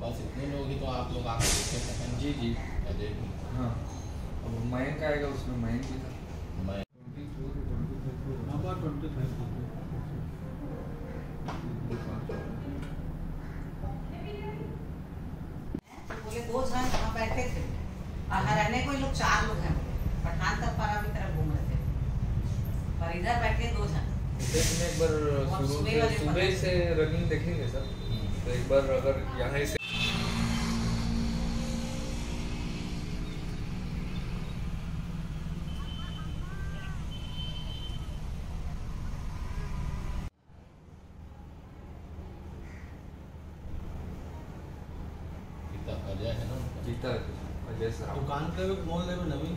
बस इतने लोग ही तो आप लोग आकर देखे थे जी जी। अजय भी हाँ। अब मयंक आएगा उसमें मयंक भी था। दो जन वहाँ बैठे थे। और रहने को लोग चार लोग हैं। पठान तक पारा की तरफ़ घूम रहे थे। पर इधर बैठे दो जन एक बार सुबह से रनिंग देखेंगे सर। तो एक बार अगर यहाँ से अजय है ना जीता है दुकान का भी मोहल्ले में नवीन।